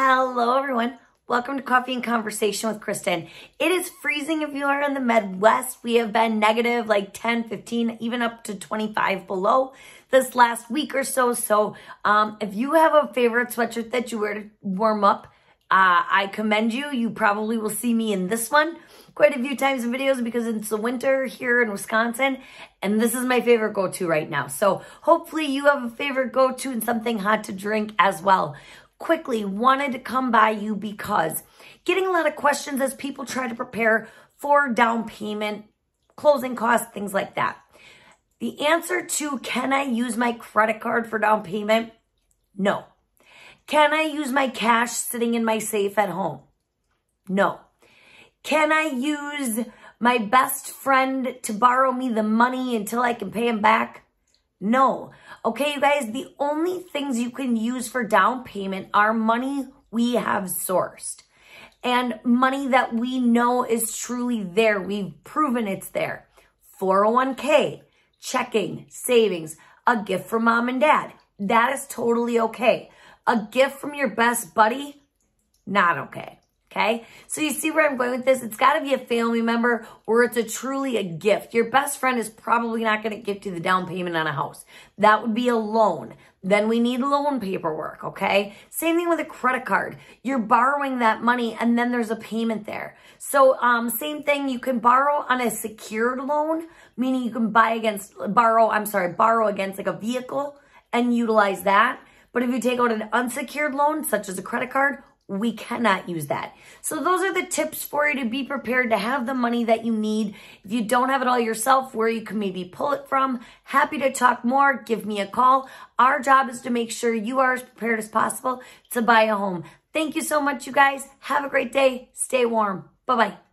Hello, everyone. Welcome to Coffee and Conversation with Kristen. It is freezing if you are in the Midwest. We have been negative like 10, 15, even up to 25 below this last week or so. So um, if you have a favorite sweatshirt that you wear to warm up, uh, I commend you. You probably will see me in this one quite a few times in videos because it's the winter here in Wisconsin and this is my favorite go-to right now. So hopefully you have a favorite go-to and something hot to drink as well quickly wanted to come by you because getting a lot of questions as people try to prepare for down payment, closing costs, things like that. The answer to can I use my credit card for down payment? No. Can I use my cash sitting in my safe at home? No. Can I use my best friend to borrow me the money until I can pay him back? No. Okay, you guys, the only things you can use for down payment are money we have sourced and money that we know is truly there. We've proven it's there. 401k, checking, savings, a gift from mom and dad. That is totally okay. A gift from your best buddy, not okay. Okay. So you see where I'm going with this? It's got to be a family member or it's a truly a gift. Your best friend is probably not going to gift you the down payment on a house. That would be a loan. Then we need loan paperwork. Okay. Same thing with a credit card. You're borrowing that money and then there's a payment there. So, um, same thing. You can borrow on a secured loan, meaning you can buy against, borrow, I'm sorry, borrow against like a vehicle and utilize that. But if you take out an unsecured loan, such as a credit card, we cannot use that. So those are the tips for you to be prepared to have the money that you need. If you don't have it all yourself, where you can maybe pull it from, happy to talk more. Give me a call. Our job is to make sure you are as prepared as possible to buy a home. Thank you so much, you guys. Have a great day. Stay warm. Bye-bye.